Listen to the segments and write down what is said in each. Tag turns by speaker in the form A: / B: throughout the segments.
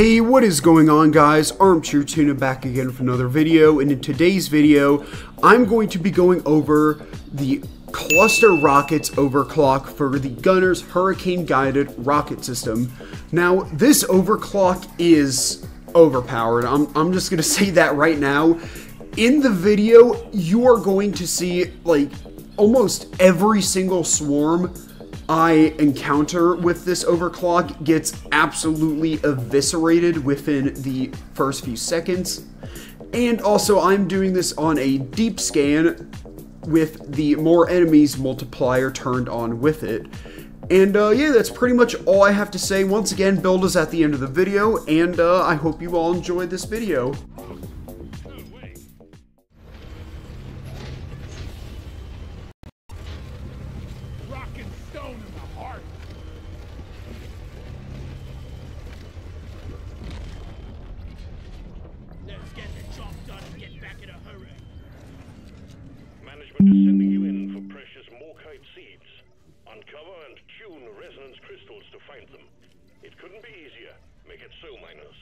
A: Hey, what is going on guys? Armchair Tuna back again for another video, and in today's video, I'm going to be going over the cluster rockets overclock for the Gunner's Hurricane Guided Rocket System. Now, this overclock is overpowered. I'm, I'm just going to say that right now. In the video, you are going to see, like, almost every single swarm I encounter with this overclock gets absolutely eviscerated within the first few seconds. And also, I'm doing this on a deep scan with the more enemies multiplier turned on with it. And uh, yeah, that's pretty much all I have to say. Once again, build is at the end of the video, and uh, I hope you all enjoyed this video.
B: Management is sending you in for precious Morkite seeds. Uncover and tune resonance crystals to find them. It couldn't be easier. Make it so, miners.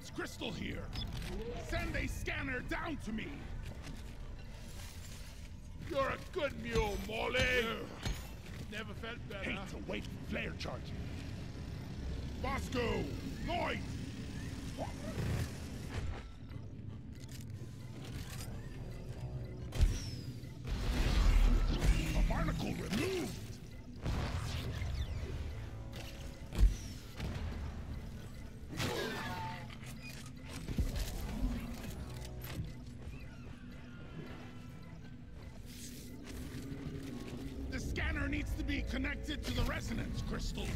C: Resonance crystal here! Send a scanner down to me! You're a good mule, Molly! Never felt better. Hate to wait for flare charging. Bosco! Lloyd! Connected to the resonance crystal.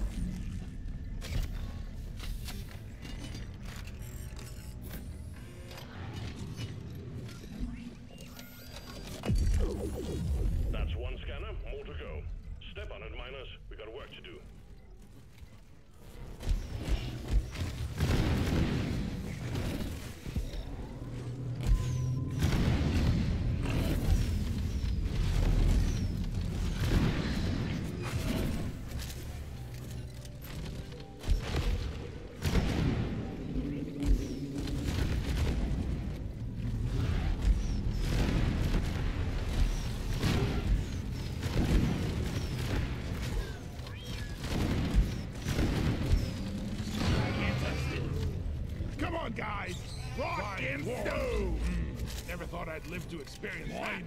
C: Experience that.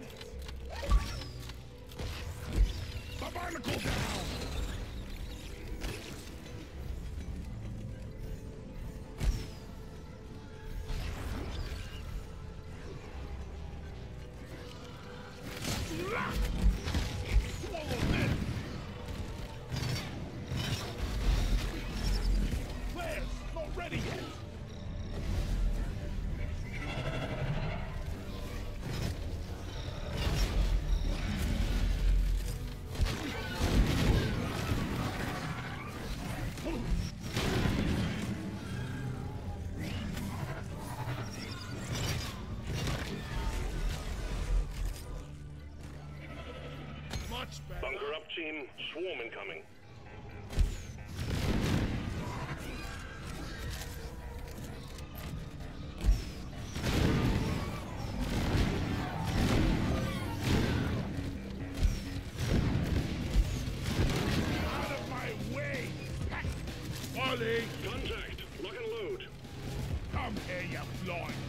B: Swarm incoming. Contact! Lock and load!
C: Come here, you fly!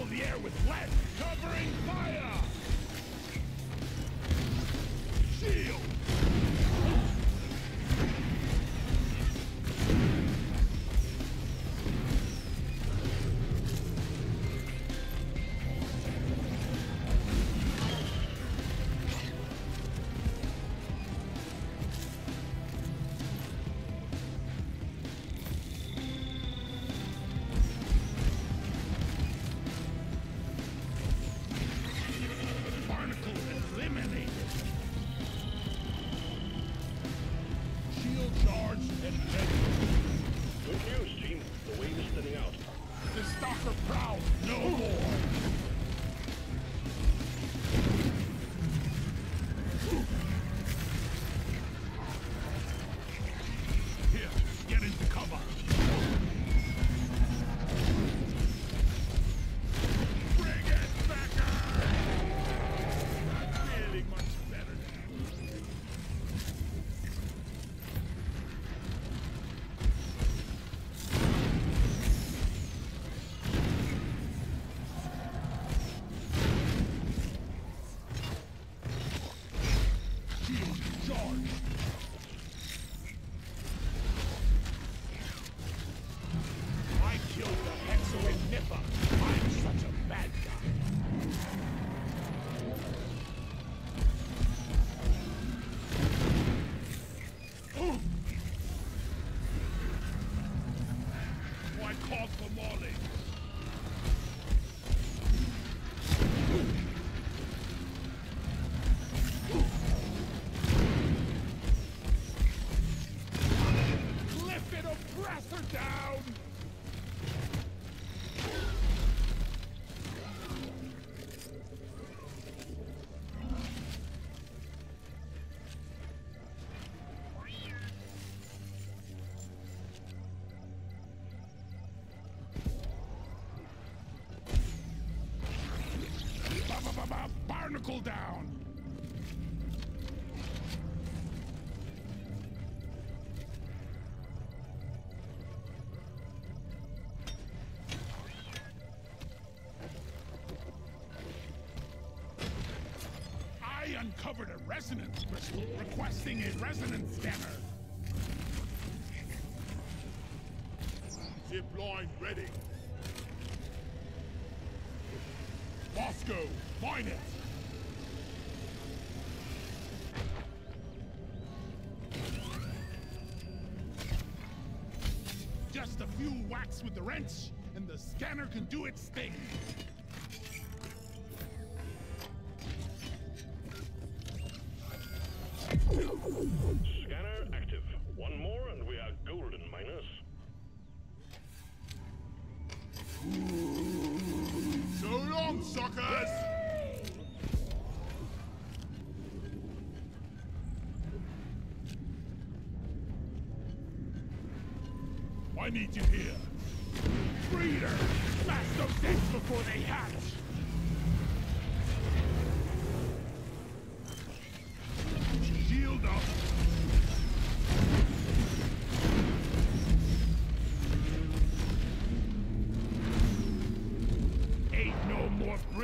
C: fill the air with Buckle down! I uncovered a resonance crystal requesting a resonance scanner. Zipline ready. Bosco, mine it! wax with the wrench, and the scanner can do its thing.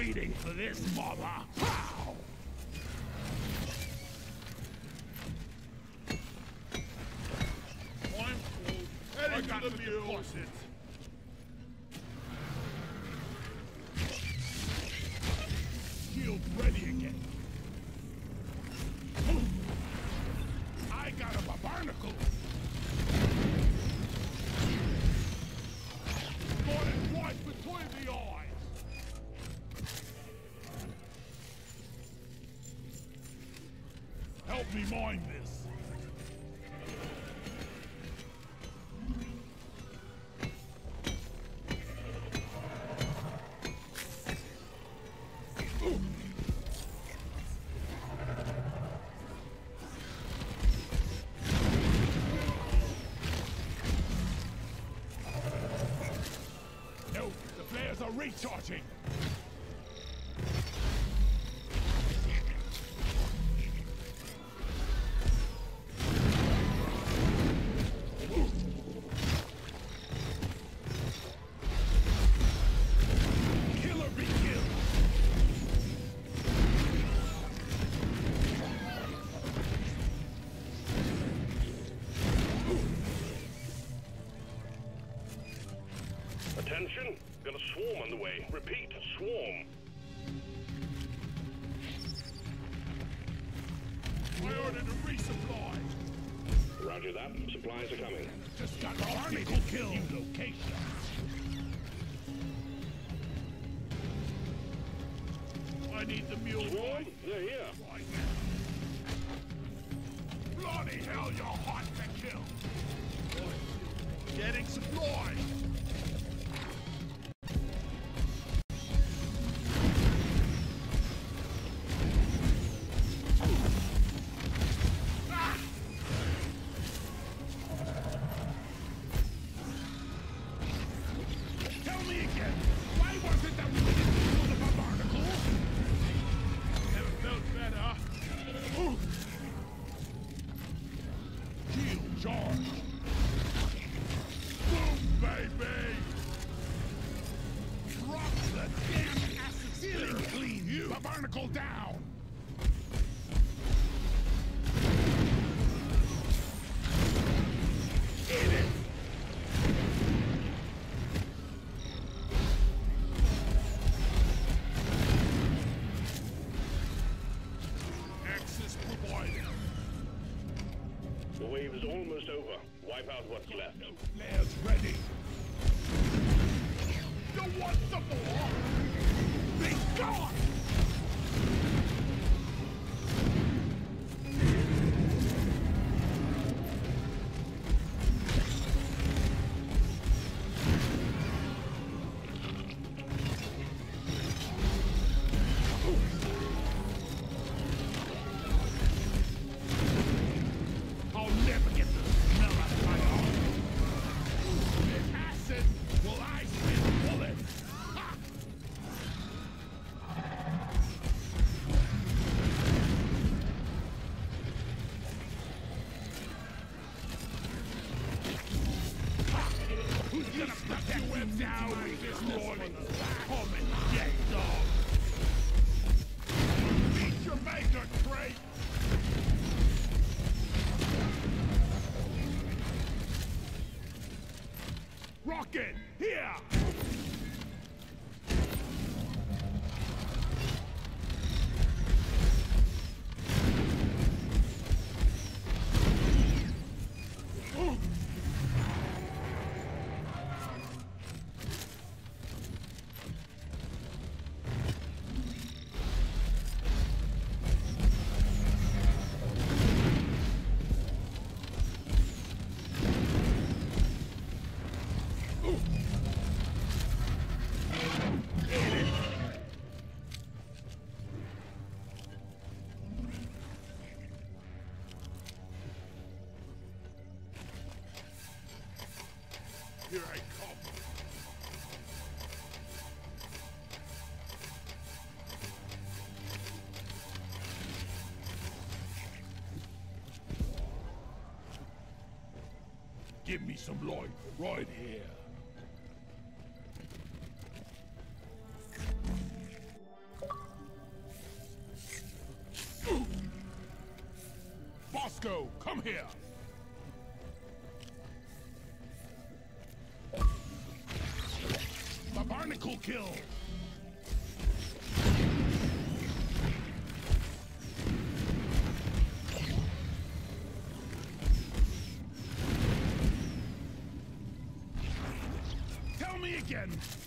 C: waiting for this, Mama! Ha! Recharging! Give me some light right here.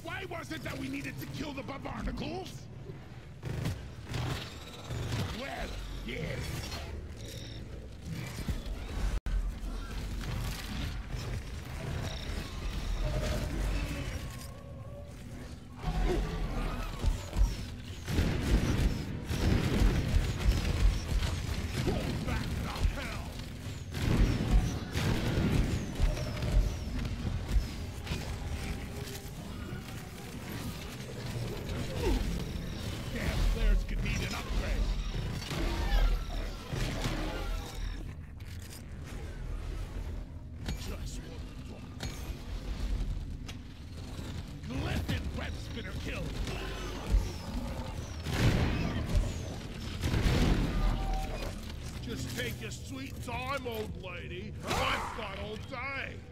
C: Why was it that we needed to kill the barnacles? Well, yes, got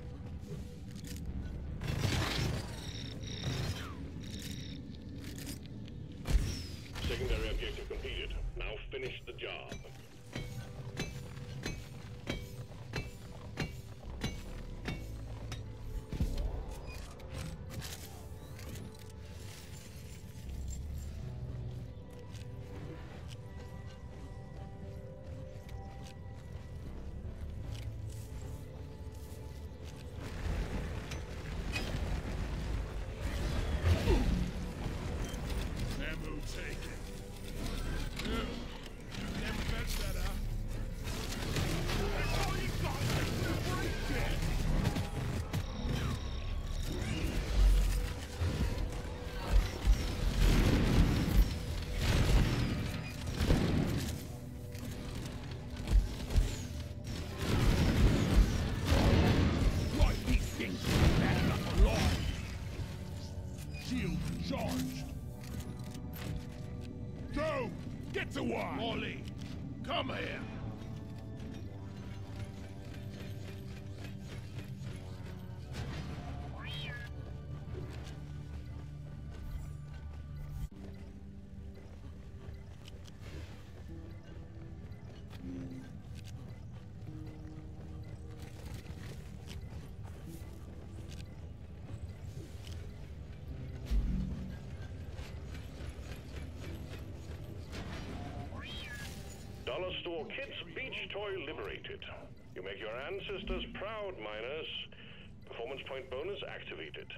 C: Shield charged. Joe, get to work. Molly, come here.
B: Your proud, miners. Performance point bonus activated.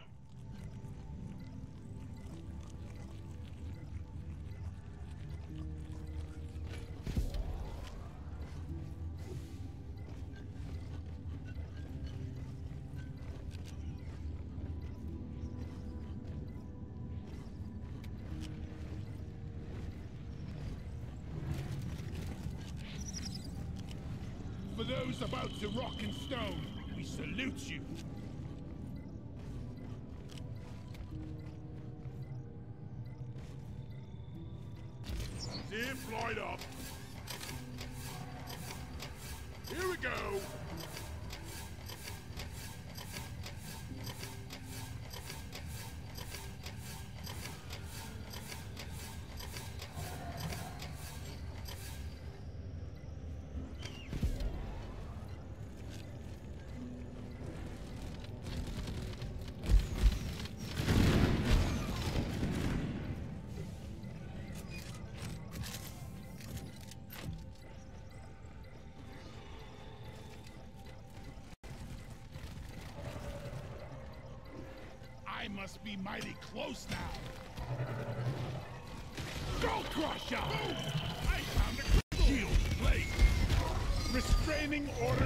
C: For those about to rock and stone, we salute you. Zip up. Here we go. Be mighty close now. Go Crusher! I found a shield plate. Restraining order,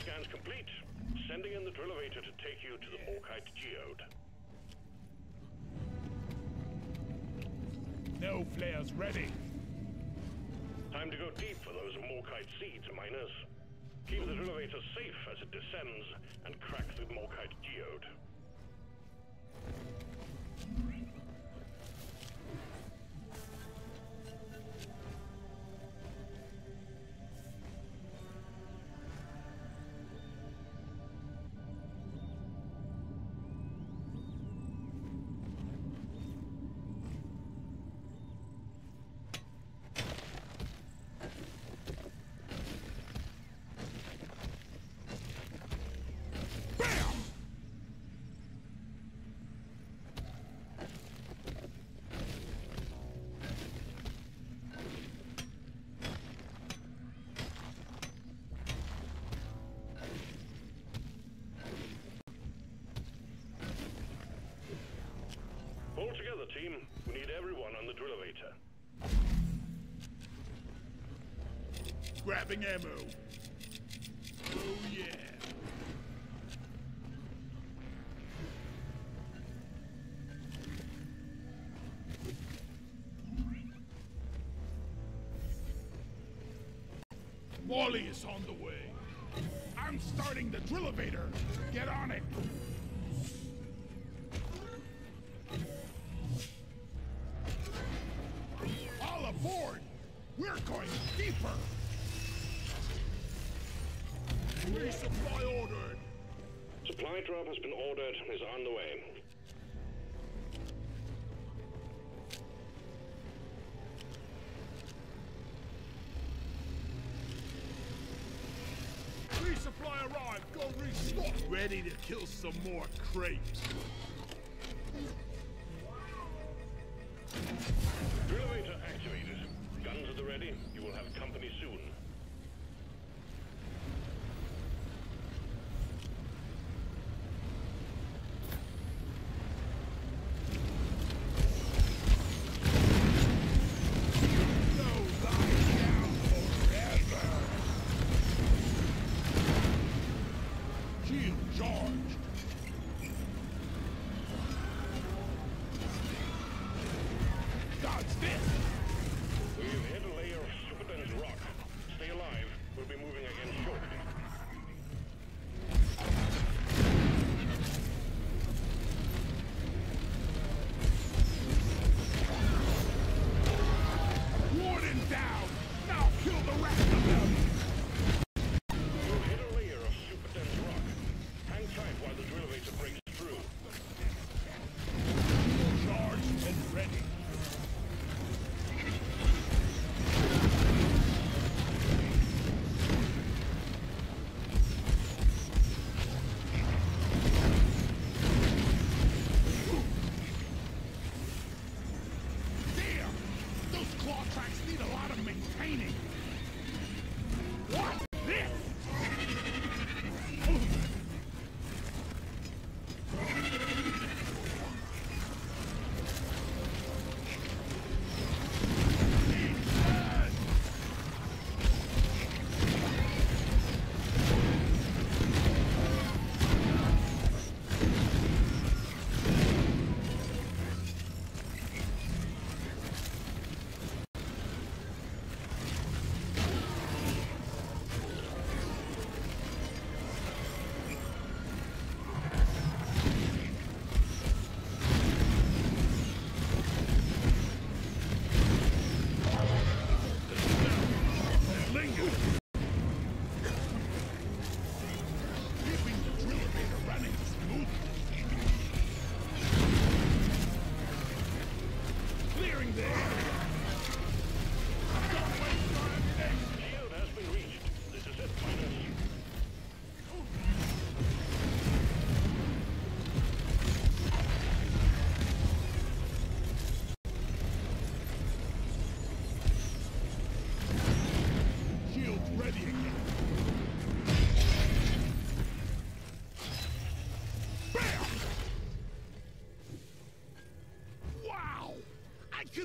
B: scans complete. Sending in the drill elevator to take you to the Morkite geode.
C: No flares ready.
B: Time to go deep for those Morkite seeds, miners. Keep the drill elevator safe as it descends and crack the Morkite geode. Together, team. We need everyone on the drill elevator.
C: Grabbing ammo. Oh yeah. Wally is on the way. I'm starting the drill elevator. Get on it.
B: Supply has been ordered and is on the way.
C: Resupply arrived. Go restock. Ready to kill some more crates.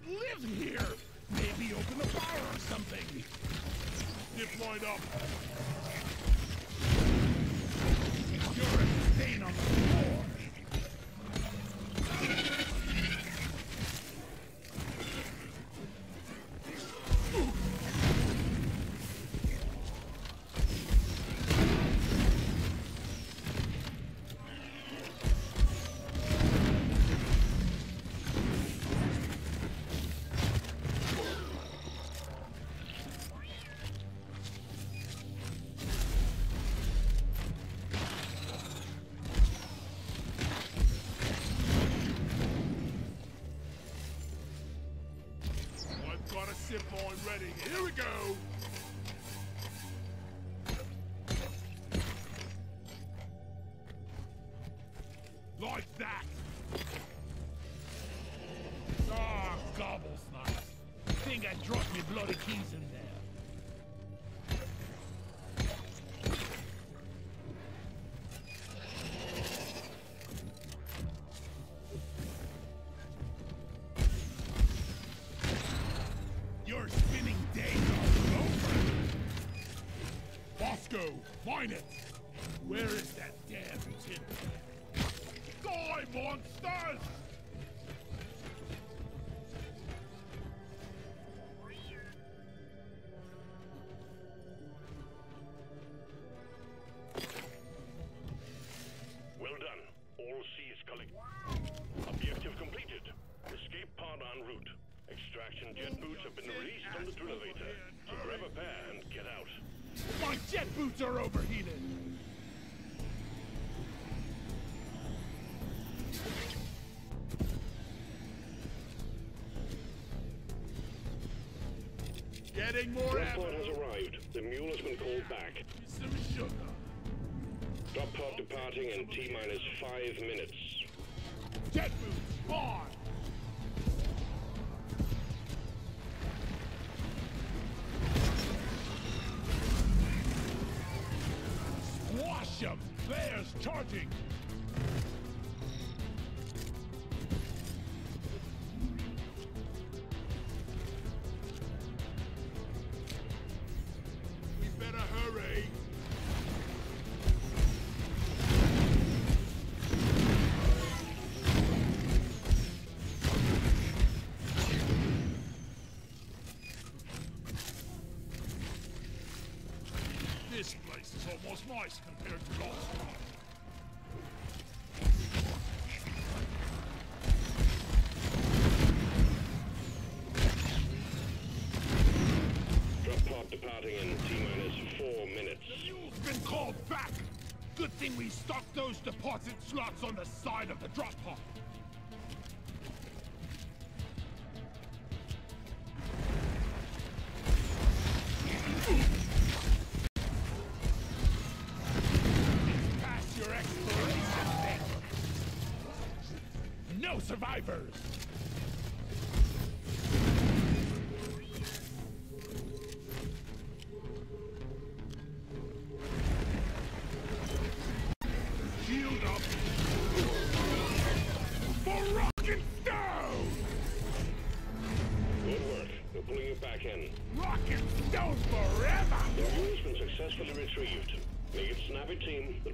C: Live here. Maybe open a bar or something. Zip line up. Ready. Here we go.
B: Extraction jet boots have been released on the drill elevator. So grab a pair and get out.
C: My jet boots are overheated. Getting more
B: Drop pod has arrived. The mule has been called back.
C: Some sugar.
B: Drop pod departing in T minus five minutes.
C: Jet boots, on! Almost nice compared to Lost Rock.
B: Drop pod departing in T minus four minutes.
C: Mule's been called back! Good thing we stocked those deposit slots on the side of the drop pod.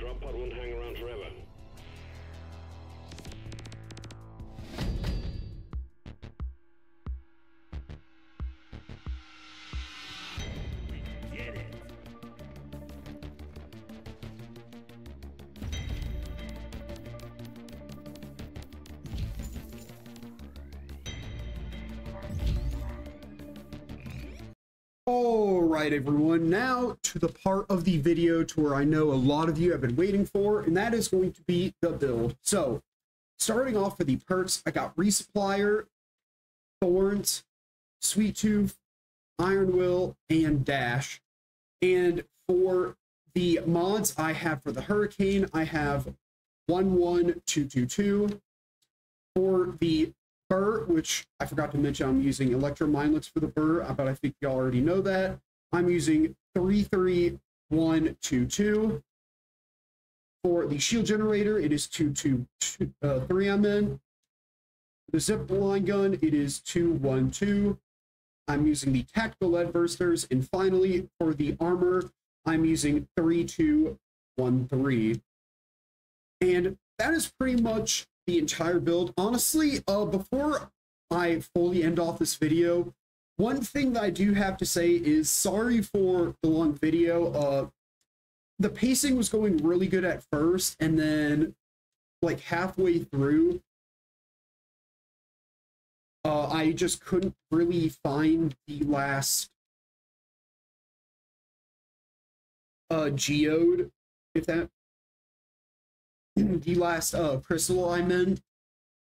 B: Drop pod won't hang around forever.
A: Right, everyone. Now to the part of the video to where I know a lot of you have been waiting for, and that is going to be the build. So, starting off with the perks, I got Resupplier, Thorns, Sweet Tooth, Iron Will, and Dash. And for the mods I have for the Hurricane, I have 11222. For the Burr, which I forgot to mention, I'm using Electro Minelets for the Burr, but I think you all already know that. I'm using 33122. For the shield generator, it is 223 I'm in. the zip line gun, it is 212. I'm using the tactical bursters. And finally, for the armor, I'm using 3213. And that is pretty much the entire build. Honestly, uh, before I fully end off this video, one thing that I do have to say is sorry for the long video. Uh, the pacing was going really good at first, and then like halfway through, uh, I just couldn't really find the last uh, geode, if that the last uh, crystal I meant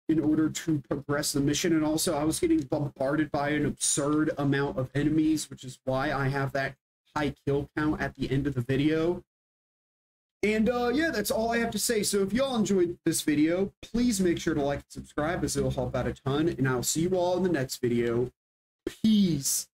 A: in order to progress the mission. And also, I was getting bombarded by an absurd amount of enemies, which is why I have that high kill count at the end of the video. And uh, yeah, that's all I have to say. So if y'all enjoyed this video, please make sure to like and subscribe as it'll help out a ton. And I'll see you all in the next video. Peace.